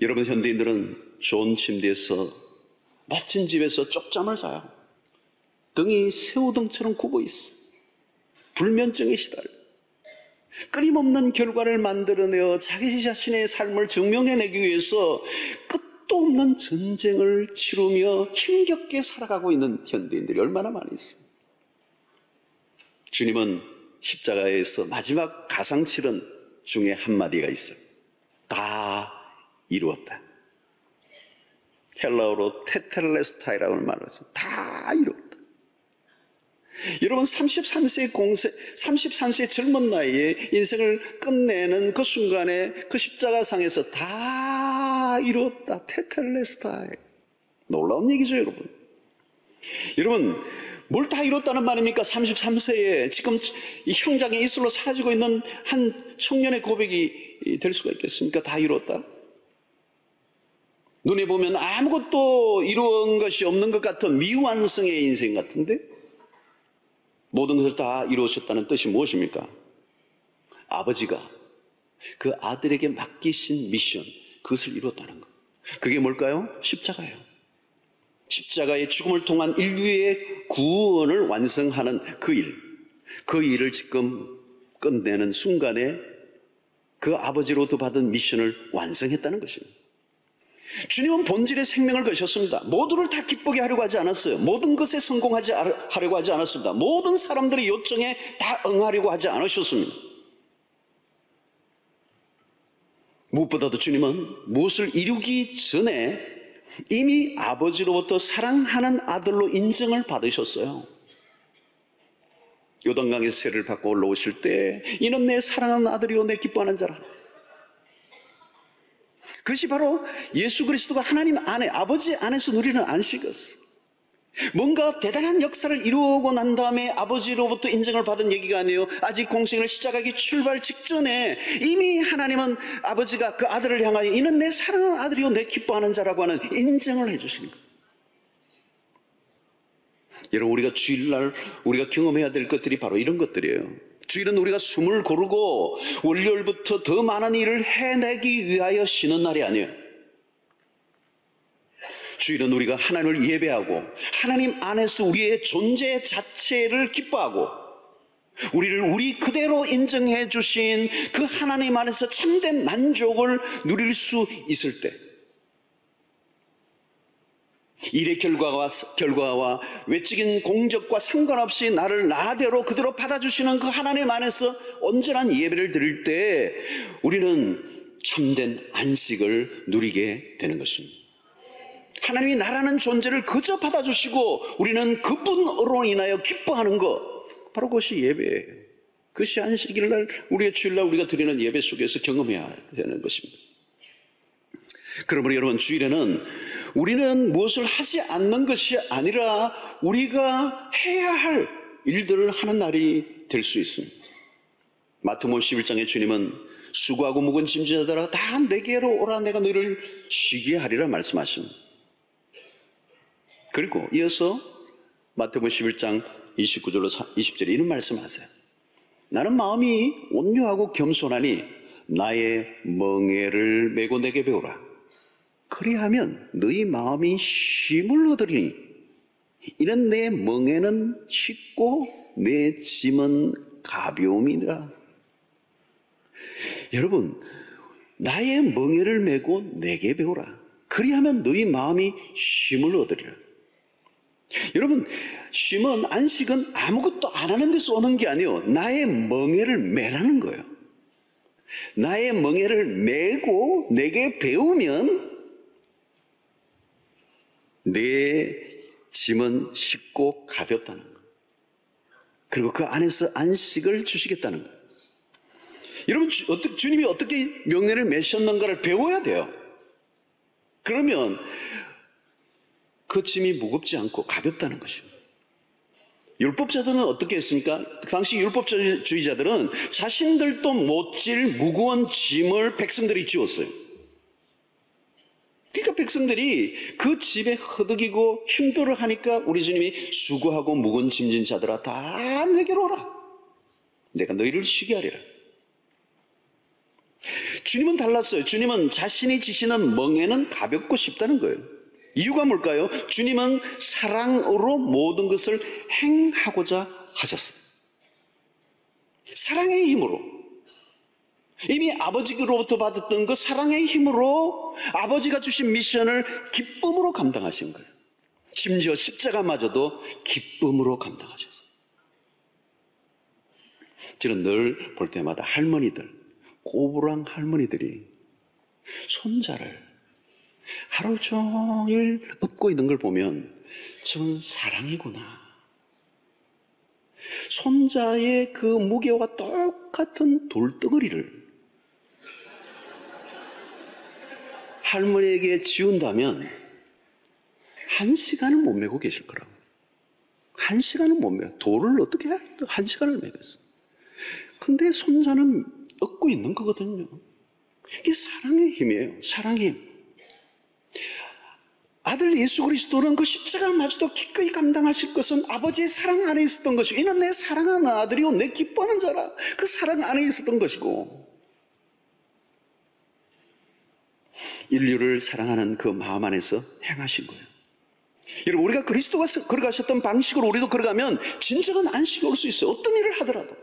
여러분 현대인들은 좋은 침대에서 멋진 집에서 쪽잠을 자요. 등이 새우등처럼 굽어 있어. 불면증에 시달려. 끊임없는 결과를 만들어내어 자기 자신의 삶을 증명해내기 위해서 끝도 없는 전쟁을 치르며 힘겹게 살아가고 있는 현대인들이 얼마나 많이 있습니다. 주님은 십자가에서 마지막 가상칠은 중에 한마디가 있어요. 다 이루었다. 헬라어로 테텔레스타이라고 말하죠. 다 이루었다. 여러분 33세 공세 33세 젊은 나이에 인생을 끝내는 그 순간에 그 십자가상에서 다 이루었다. 테텔레스타이. 놀라운 얘기죠, 여러분. 여러분 뭘 다 이뤘다는 말입니까? 33세에 지금 이 형장의 이슬로 사라지고 있는 한 청년의 고백이 될 수가 있겠습니까? 다 이뤘다. 눈에 보면 아무것도 이루은 것이 없는 것 같은 미완성의 인생 같은데 모든 것을 다 이루셨다는 뜻이 무엇입니까? 아버지가 그 아들에게 맡기신 미션 그것을 이뤘다는 것. 그게 뭘까요? 십자가예요. 십자가의 죽음을 통한 인류의 구원을 완성하는 그 일. 그 일을 지금 끝내는 순간에 그 아버지로부터 받은 미션을 완성했다는 것입니다. 주님은 본질의 생명을 거셨습니다. 모두를 다 기쁘게 하려고 하지 않았어요. 모든 것에 성공하지 하려고 하지 않았습니다. 모든 사람들의 요청에 다 응하려고 하지 않으셨습니다. 무엇보다도 주님은 무엇을 이루기 전에 이미 아버지로부터 사랑하는 아들로 인정을 받으셨어요. 요단강에서 세를 받고 올라오실 때 이는 내 사랑하는 아들이요 내 기뻐하는 자라. 그것이 바로 예수 그리스도가 하나님 안에 아버지 안에서 누리는 안식이었어. 뭔가 대단한 역사를 이루고 난 다음에 아버지로부터 인정을 받은 얘기가 아니에요. 아직 공생을 시작하기 출발 직전에 이미 하나님은 아버지가 그 아들을 향하여 이는 내 사랑하는 아들이요 내 기뻐하는 자라고 하는 인정을 해주시는 거예요. 여러분 우리가 주일날 우리가 경험해야 될 것들이 바로 이런 것들이에요. 주일은 우리가 숨을 고르고 월요일부터 더 많은 일을 해내기 위하여 쉬는 날이 아니에요. 주일은 우리가 하나님을 예배하고 하나님 안에서 우리의 존재 자체를 기뻐하고 우리를 우리 그대로 인정해 주신 그 하나님 안에서 참된 만족을 누릴 수 있을 때 일의 결과와, 결과와 외적인 공적과 상관없이 나를 나대로 그대로 받아주시는 그 하나님 안에서 온전한 예배를 드릴 때 우리는 참된 안식을 누리게 되는 것입니다. 하나님이 나라는 존재를 그저 받아주시고 우리는 그분으로 인하여 기뻐하는 것 바로 그것이 예배예요. 그것이 안식일날 우리의 주일날 우리가 드리는 예배 속에서 경험해야 되는 것입니다. 그러므로 여러분 주일에는 우리는 무엇을 하지 않는 것이 아니라 우리가 해야 할 일들을 하는 날이 될 수 있습니다. 마태복음 11장에 주님은 수고하고 묵은 짐자들아 다 내게로 오라 내가 너희를 쉬게 하리라 말씀하십니다. 그리고 이어서 마태복음 11장 29절로 20절에 이런 말씀하세요. 나는 마음이 온유하고 겸손하니 나의 멍에를 메고 내게 배우라. 그리하면 너희 마음이 쉼을 얻으리니 이는 내 멍에는 쉽고 내 짐은 가벼움이라. 여러분, 나의 멍에를 메고 내게 배우라. 그리하면 너희 마음이 쉼을 얻으리라. 여러분, 쉼은 안식은 아무것도 안 하는 데서 오는 게 아니에요. 나의 멍에를 매라는 거예요. 나의 멍에를 메고 내게 배우면 내 짐은 쉽고 가볍다는 거. 그리고 그 안에서 안식을 주시겠다는 거. 여러분, 주, 어떻게, 주님이 어떻게 명예를 매셨는가를 배워야 돼요. 그러면 그 짐이 무겁지 않고 가볍다는 것입니다. 율법자들은 어떻게 했습니까? 그 당시 율법주의자들은 자신들도 못 질 무거운 짐을 백성들이 지웠어요. 그러니까 백성들이 그 집에 허덕이고 힘들어 하니까 우리 주님이 수고하고 묵은 짐진 자들아 다 내게로 오라. 내가 너희를 쉬게 하리라. 주님은 달랐어요. 주님은 자신이 지시는 멍에는 가볍고 쉽다는 거예요. 이유가 뭘까요? 주님은 사랑으로 모든 것을 행하고자 하셨어요. 사랑의 힘으로. 이미 아버지로부터 받았던 그 사랑의 힘으로 아버지가 주신 미션을 기쁨으로 감당하신 거예요. 심지어 십자가마저도 기쁨으로 감당하셨어요. 저는 늘 볼 때마다 할머니들, 꼬부랑 할머니들이 손자를 하루 종일 업고 있는 걸 보면 저는 사랑이구나. 손자의 그 무게와 똑같은 돌덩어리를 할머니에게 지운다면 한 시간을 못 메고 계실 거라고. 한 시간은 못 메고. 돌을 어떻게 해? 한 시간을 메겠어. 근데 손자는 얻고 있는 거거든요. 이게 사랑의 힘이에요. 사랑의 힘. 아들 예수 그리스도는 그 십자가 마저도 기꺼이 감당하실 것은 아버지의 사랑 안에 있었던 것이고 이는 내 사랑하는 아들이요 내 기뻐하는 자라 그 사랑 안에 있었던 것이고 인류를 사랑하는 그 마음 안에서 행하신 거예요. 여러분 우리가 그리스도가 걸어가셨던 방식으로 우리도 걸어가면 진정한 안식이 올 수 있어요. 어떤 일을 하더라도.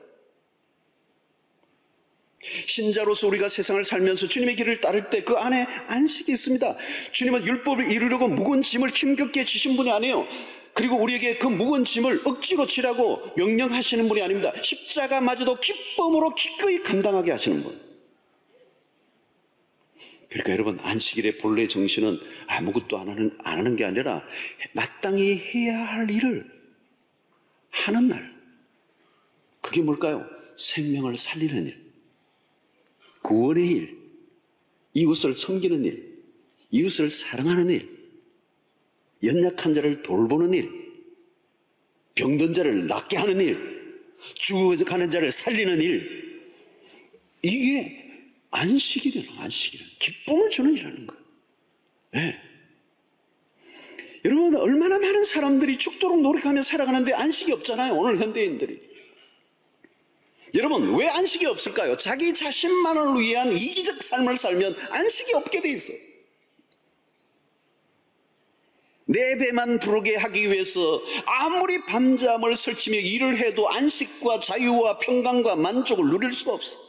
신자로서 우리가 세상을 살면서 주님의 길을 따를 때 그 안에 안식이 있습니다. 주님은 율법을 이루려고 무거운 짐을 힘겹게 지신 분이 아니에요. 그리고 우리에게 그 무거운 짐을 억지로 지라고 명령하시는 분이 아닙니다. 십자가마저도 기쁨으로 기꺼이 감당하게 하시는 분. 그러니까 여러분 안식일의 본래 정신은 아무것도 안 하는 안 하는 게 아니라 마땅히 해야 할 일을 하는 날. 그게 뭘까요? 생명을 살리는 일. 구원의 일, 이웃을 섬기는 일, 이웃을 사랑하는 일, 연약한 자를 돌보는 일, 병든 자를 낫게 하는 일, 죽어가는 자를 살리는 일. 이게 안식이라는 안식이라는 기쁨을 주는 일하는 거예요. 네. 여러분 얼마나 많은 사람들이 죽도록 노력하며 살아가는데 안식이 없잖아요. 오늘 현대인들이. 여러분, 왜 안식이 없을까요? 자기 자신만을 위한 이기적 삶을 살면 안식이 없게 돼 있어요. 내 배만 부르게 하기 위해서 아무리 밤잠을 설치며 일을 해도 안식과 자유와 평강과 만족을 누릴 수가 없어.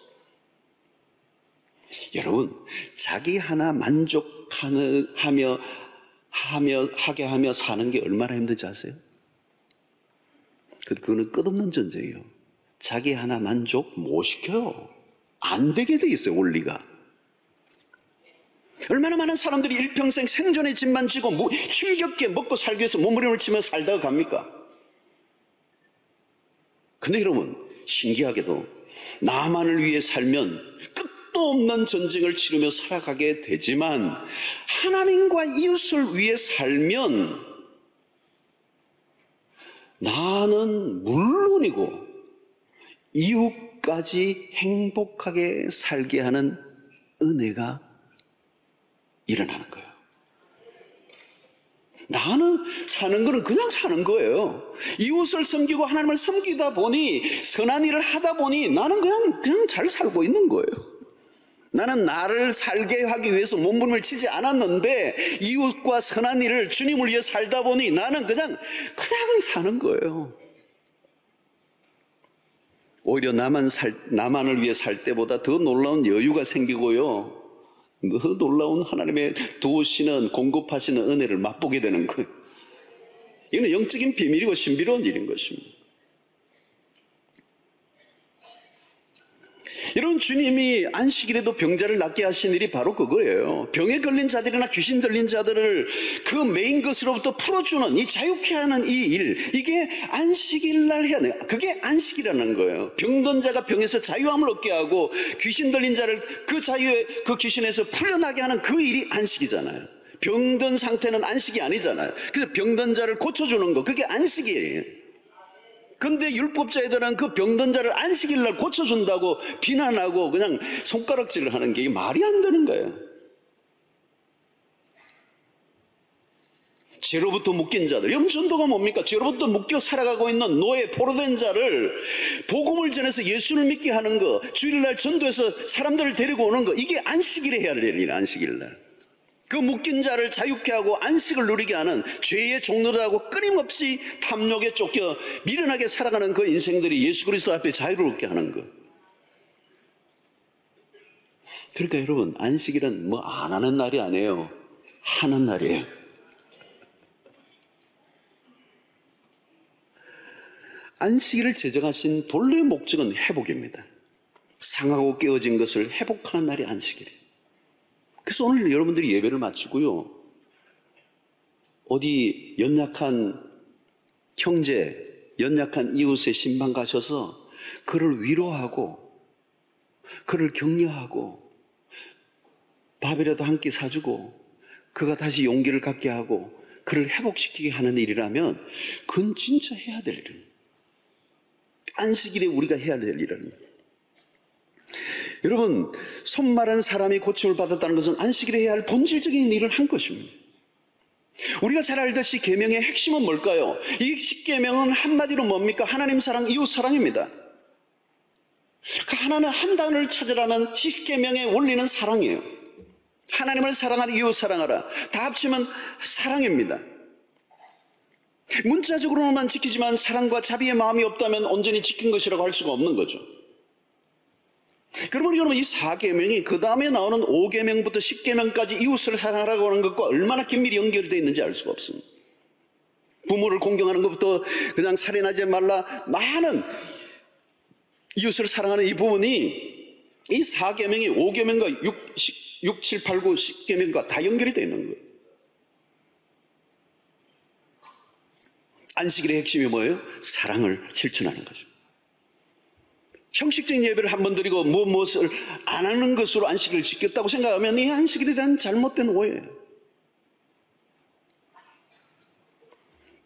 여러분, 자기 하나 만족하며 하며 하게 하며 사는 게 얼마나 힘든지 아세요? 그, 그거는 끝없는 전쟁이에요. 자기 하나 만족 못 시켜요. 안 되게 돼 있어요, 원리가. 얼마나 많은 사람들이 일평생 생존의 짐만 지고 힘겹게 먹고 살기 위해서 몸부림을 치며 살다가 갑니까? 근데 여러분, 신기하게도 나만을 위해 살면 끝도 없는 전쟁을 치르며 살아가게 되지만 하나님과 이웃을 위해 살면 나는 물론이고 이웃까지 행복하게 살게 하는 은혜가 일어나는 거예요. 나는 사는 거는 그냥 사는 거예요. 이웃을 섬기고 하나님을 섬기다 보니 선한 일을 하다 보니 나는 그냥 그냥 잘 살고 있는 거예요. 나는 나를 살게 하기 위해서 몸부림을 치지 않았는데 이웃과 선한 일을 주님을 위해 살다 보니 나는 그냥 그냥 사는 거예요. 오히려 나만 살, 나만을 위해 살 때보다 더 놀라운 여유가 생기고요. 더 놀라운 하나님의 도우시는 공급하시는 은혜를 맛보게 되는 거예요. 이거는 영적인 비밀이고 신비로운 일인 것입니다. 여러분 주님이 안식일에도 병자를 낫게 하신 일이 바로 그거예요. 병에 걸린 자들이나 귀신 들린 자들을 그 메인 것으로부터 풀어주는 이 자유케 하는 이 일, 이게 안식일 날 해야 돼요. 그게 안식이라는 거예요. 병든 자가 병에서 자유함을 얻게 하고 귀신 들린 자를 그 자유의 그 귀신에서 풀려나게 하는 그 일이 안식이잖아요. 병든 상태는 안식이 아니잖아요. 그래서 병든 자를 고쳐주는 거, 그게 안식이에요. 근데 율법자애들은 그 병든 자를 안식일 날 고쳐준다고 비난하고 그냥 손가락질을 하는 게 말이 안 되는 거예요. 죄로부터 묶인 자들. 여러분 전도가 뭡니까? 죄로부터 묶여 살아가고 있는 노예 포로된 자를 복음을 전해서 예수를 믿게 하는 거, 주일날 전도해서 사람들을 데리고 오는 거, 이게 안식일에 해야 될 일이에요, 안식일날. 그 묶인 자를 자유케 하고 안식을 누리게 하는 죄의 종로라고 끊임없이 탐욕에 쫓겨 미련하게 살아가는 그 인생들이 예수 그리스도 앞에 자유롭게 하는 거. 그러니까 여러분, 안식일은 뭐 안 하는 날이 아니에요. 하는 날이에요. 안식일을 제정하신 본래 목적은 회복입니다. 상하고 깨어진 것을 회복하는 날이 안식일이에요. 그래서 오늘 여러분들이 예배를 마치고요. 어디 연약한 형제, 연약한 이웃의 신방 가셔서 그를 위로하고 그를 격려하고 밥이라도 한 끼 사주고 그가 다시 용기를 갖게 하고 그를 회복시키게 하는 일이라면 그건 진짜 해야 될 일입니다. 안식일에 우리가 해야 될 일은 여러분 손 마른 사람이 고침을 받았다는 것은 안식일에 해야 할 본질적인 일을 한 것입니다. 우리가 잘 알듯이 계명의 핵심은 뭘까요? 이 십계명은 한마디로 뭡니까? 하나님 사랑, 이웃 사랑입니다. 그 하나는 한 단어를 찾으라면 십계명의 원리는 사랑이에요. 하나님을 사랑하라, 이웃 사랑하라. 다 합치면 사랑입니다. 문자적으로만 지키지만 사랑과 자비의 마음이 없다면 온전히 지킨 것이라고 할 수가 없는 거죠. 그러면 여러분 이 4계명이 그 다음에 나오는 5계명부터 10계명까지 이웃을 사랑하라고 하는 것과 얼마나 긴밀히 연결되어 있는지 알 수가 없습니다. 부모를 공경하는 것부터 그냥 살인하지 말라 많은 이웃을 사랑하는 이 부분이 이 4계명이 5계명과 6, 6, 7, 8, 9, 10계명과 다 연결이 되어 있는 거예요. 안식일의 핵심이 뭐예요? 사랑을 실천하는 거죠. 형식적인 예배를 한 번 드리고 무엇 무엇을 안 하는 것으로 안식일을 지켰다고 생각하면 이 안식일에 대한 잘못된 오해예요.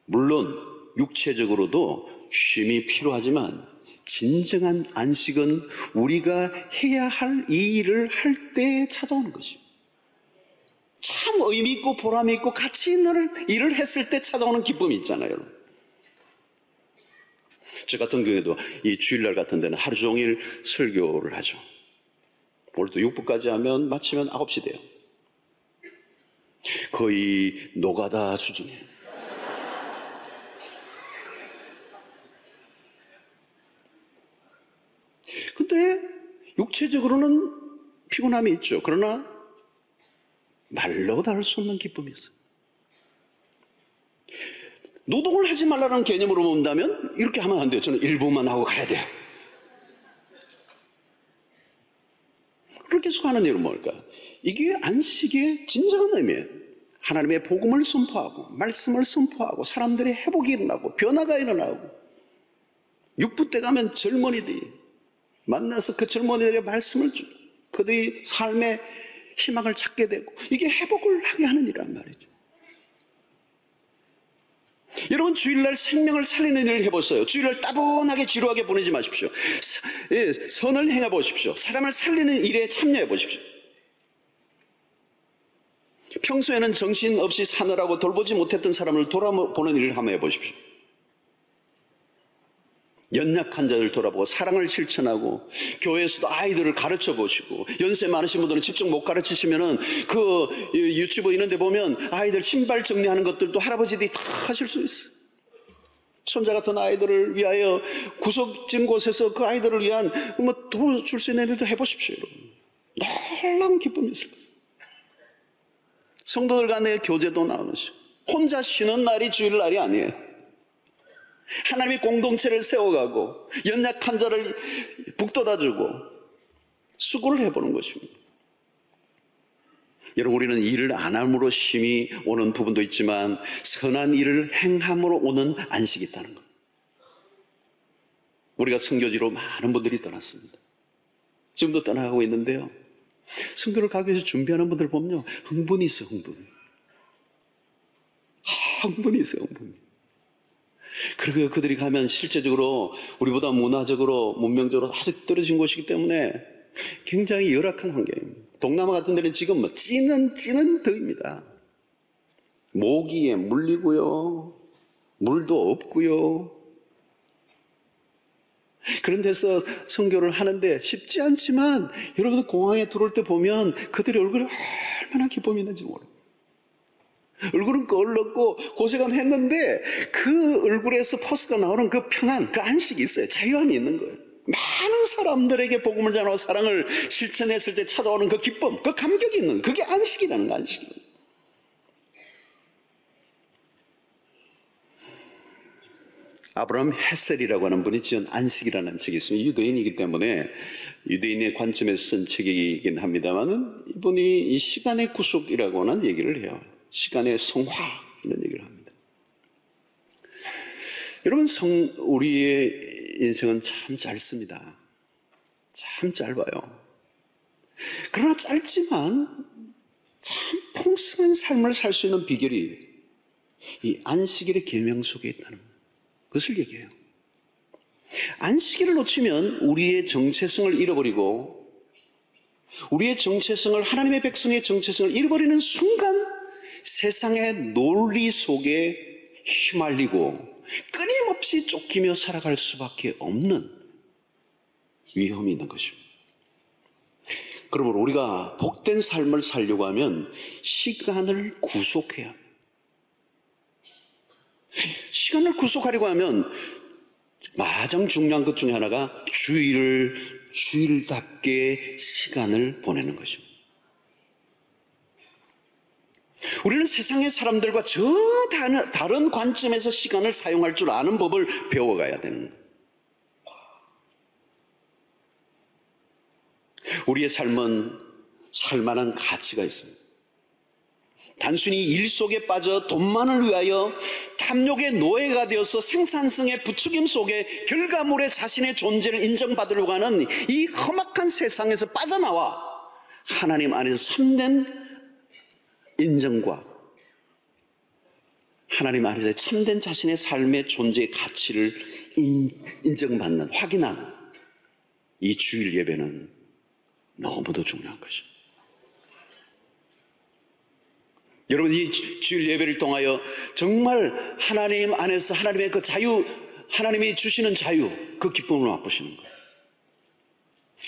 물론 육체적으로도 쉼이 필요하지만 진정한 안식은 우리가 해야 할 이 일을 할 때 찾아오는 것이죠. 참 의미 있고 보람이 있고 가치 있는 일을 했을 때 찾아오는 기쁨이 있잖아요. 저 같은 경우에도 이 주일날 같은 데는 하루 종일 설교를 하죠. 오늘도 6부까지 하면 마치면 9시 돼요. 거의 노가다 수준이에요. 근데 육체적으로는 피곤함이 있죠. 그러나 말로 다룰 수 없는 기쁨이 있어요. 노동을 하지 말라는 개념으로 본다면 이렇게 하면 안 돼요. 저는 일부만 하고 가야 돼요. 그렇게 계속 하는 이유는 뭘까? 이게 안식의 진정한 의미예요. 하나님의 복음을 선포하고 말씀을 선포하고 사람들의 회복이 일어나고 변화가 일어나고 육부 때 가면 젊은이들이 만나서 그 젊은이들의 말씀을 주고 그들이 삶의 희망을 찾게 되고 이게 회복을 하게 하는 일이란 말이죠. 여러분 주일날 생명을 살리는 일을 해보세요. 주일날 따분하게 지루하게 보내지 마십시오. 예, 선을 행해 보십시오. 사람을 살리는 일에 참여해 보십시오. 평소에는 정신 없이 사느라고 돌보지 못했던 사람을 돌아보는 일을 한번 해보십시오. 연약한 자들 돌아보고 사랑을 실천하고 교회에서도 아이들을 가르쳐 보시고 연세 많으신 분들은 직접 못 가르치시면은 그 유튜브 이런 데 보면 아이들 신발 정리하는 것들도 할아버지들이 다 하실 수 있어요. 손자 같은 아이들을 위하여 구석진 곳에서 그 아이들을 위한 뭐 도와줄 수 있는 일도 해보십시오, 여러분. 놀라운 기쁨이 있을 거예요. 성도들 간의 교제도 나누시고 혼자 쉬는 날이 주일날이 아니에요. 하나님의 공동체를 세워가고 연약한 자를 북돋아주고 수고를 해보는 것입니다. 여러분 우리는 일을 안 함으로 쉼이 오는 부분도 있지만 선한 일을 행함으로 오는 안식이 있다는 것. 우리가 성교지로 많은 분들이 떠났습니다. 지금도 떠나가고 있는데요. 성교를 가기 위해서 준비하는 분들 보면요. 흥분이 있어 흥분. 아, 흥분이 있어요 흥분. 그리고 그들이 가면 실제적으로 우리보다 문화적으로 문명적으로 아주 떨어진 곳이기 때문에 굉장히 열악한 환경입니다. 동남아 같은 데는 지금 뭐 찌는 찌는 더입니다. 모기에 물리고요. 물도 없고요. 그런 데서 선교를 하는데 쉽지 않지만 여러분 공항에 들어올 때 보면 그들의 얼굴이 얼마나 기쁨이 있는지 모르. 얼굴은 꺼올렀고 고생은 했는데 그 얼굴에서 포스가 나오는 그 평안, 그 안식이 있어요. 자유함이 있는 거예요. 많은 사람들에게 복음을 전하고 사랑을 실천했을 때 찾아오는 그 기쁨, 그 감격이 있는 그게 안식이라는 거, 안식. 아브라함 헤셀이라고 하는 분이 지은 안식이라는 책이 있습니다. 유대인이기 때문에 유대인의 관점에서 쓴 책이긴 합니다만은 이분이 이 시간의 구속이라고 하는 얘기를 해요. 시간의 성화 이런 얘기를 합니다. 여러분 성 우리의 인생은 참 짧습니다. 참 짧아요. 그러나 짧지만 참 풍성한 삶을 살 수 있는 비결이 이 안식일의 계명 속에 있다는. 그것을 얘기해요. 안식일을 놓치면 우리의 정체성을 잃어버리고 우리의 정체성을 하나님의 백성의 정체성을 잃어버리는 순간 세상의 논리 속에 휘말리고 끊임없이 쫓기며 살아갈 수밖에 없는 위험이 있는 것입니다. 그러므로 우리가 복된 삶을 살려고 하면 시간을 구속해야. 시간을 구속하려고 하면 가장 중요한 것 중에 하나가 주일을 주일답게 시간을 보내는 것입니다. 우리는 세상의 사람들과 저 다른, 관점에서 시간을 사용할 줄 아는 법을 배워가야 되는 거예요. 우리의 삶은 살만한 가치가 있습니다. 단순히 일 속에 빠져 돈만을 위하여 탐욕의 노예가 되어서 생산성의 부추김 속에 결과물의 자신의 존재를 인정받으려고 하는 이 험악한 세상에서 빠져나와 하나님 안에서 참된 인정과 하나님 안에서 참된 자신의 삶의 존재의 가치를 인, 인정받는, 확인하는 이 주일 예배는 너무도 중요한 것입니다. 여러분 이 주일 예배를 통하여 정말 하나님 안에서 하나님의 그 자유, 하나님이 주시는 자유, 그 기쁨을 맛보시는 거예요.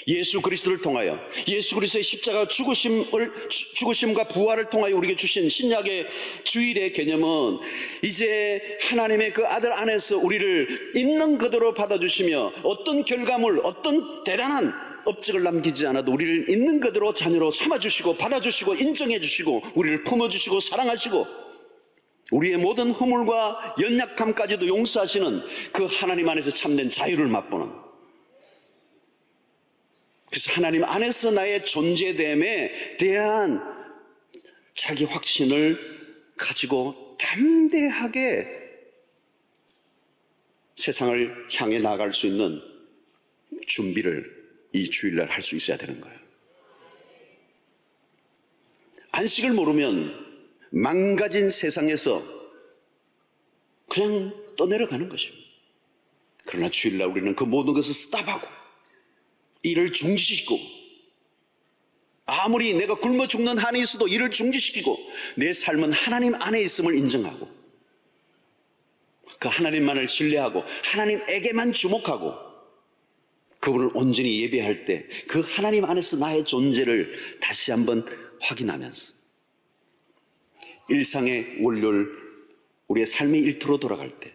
예수 그리스도를 통하여 예수 그리스도의 십자가 죽으심을 죽으심과 부활을 통하여 우리에게 주신 신약의 주일의 개념은 이제 하나님의 그 아들 안에서 우리를 있는 그대로 받아주시며 어떤 결과물, 어떤 대단한 업적을 남기지 않아도 우리를 있는 그대로 자녀로 삼아주시고 받아주시고 인정해주시고 우리를 품어주시고 사랑하시고 우리의 모든 허물과 연약함까지도 용서하시는 그 하나님 안에서 참된 자유를 맛보는 그래서 하나님 안에서 나의 존재됨에 대한 자기 확신을 가지고 담대하게 세상을 향해 나갈 수 있는 준비를 이 주일날 할 수 있어야 되는 거예요. 안식을 모르면 망가진 세상에서 그냥 떠내려가는 것입니다. 그러나 주일날 우리는 그 모든 것을 스탑하고 일을 중지시키고 아무리 내가 굶어 죽는 한이 있어도 일을 중지시키고 내 삶은 하나님 안에 있음을 인정하고 그 하나님만을 신뢰하고 하나님에게만 주목하고 그분을 온전히 예배할 때 그 하나님 안에서 나의 존재를 다시 한번 확인하면서 일상의 원료를 우리의 삶의 일터로 돌아갈 때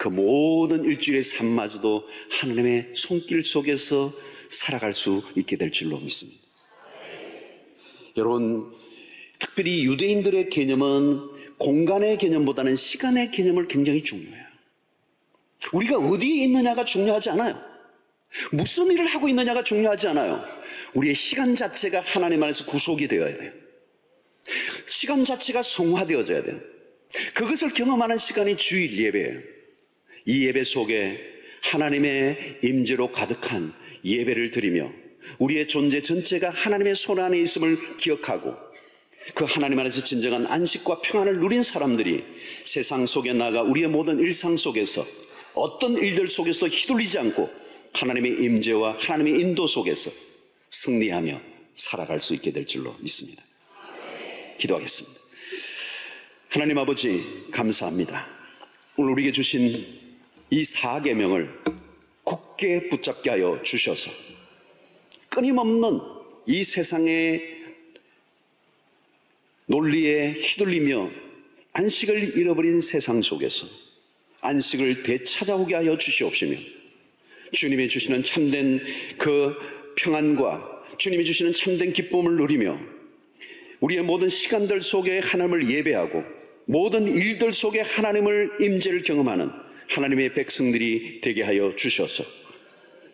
그 모든 일주일의 삶마저도 하나님의 손길 속에서 살아갈 수 있게 될 줄로 믿습니다. 여러분, 특별히 유대인들의 개념은 공간의 개념보다는 시간의 개념을 굉장히 중요해요. 우리가 어디에 있느냐가 중요하지 않아요. 무슨 일을 하고 있느냐가 중요하지 않아요. 우리의 시간 자체가 하나님 안에서 구속이 되어야 돼요. 시간 자체가 성화되어져야 돼요. 그것을 경험하는 시간이 주일 예배예요. 이 예배 속에 하나님의 임재로 가득한 예배를 드리며 우리의 존재 전체가 하나님의 손 안에 있음을 기억하고 그 하나님 안에서 진정한 안식과 평안을 누린 사람들이 세상 속에 나가 우리의 모든 일상 속에서 어떤 일들 속에서도 휘둘리지 않고 하나님의 임재와 하나님의 인도 속에서 승리하며 살아갈 수 있게 될 줄로 믿습니다. 기도하겠습니다. 하나님 아버지 감사합니다. 오늘 우리에게 주신 이 사계명을 굳게 붙잡게 하여 주셔서 끊임없는 이 세상의 논리에 휘둘리며 안식을 잃어버린 세상 속에서 안식을 되찾아오게 하여 주시옵시며 주님이 주시는 참된 그 평안과 주님이 주시는 참된 기쁨을 누리며 우리의 모든 시간들 속에 하나님을 예배하고 모든 일들 속에 하나님을 임재를 경험하는 하나님의 백성들이 되게 하여 주셔서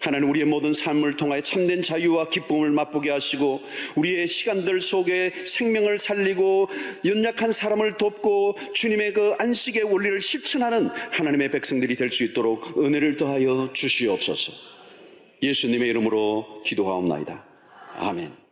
하나님 우리의 모든 삶을 통하여 참된 자유와 기쁨을 맛보게 하시고 우리의 시간들 속에 생명을 살리고 연약한 사람을 돕고 주님의 그 안식의 원리를 실천하는 하나님의 백성들이 될 수 있도록 은혜를 더하여 주시옵소서. 예수님의 이름으로 기도하옵나이다. 아멘.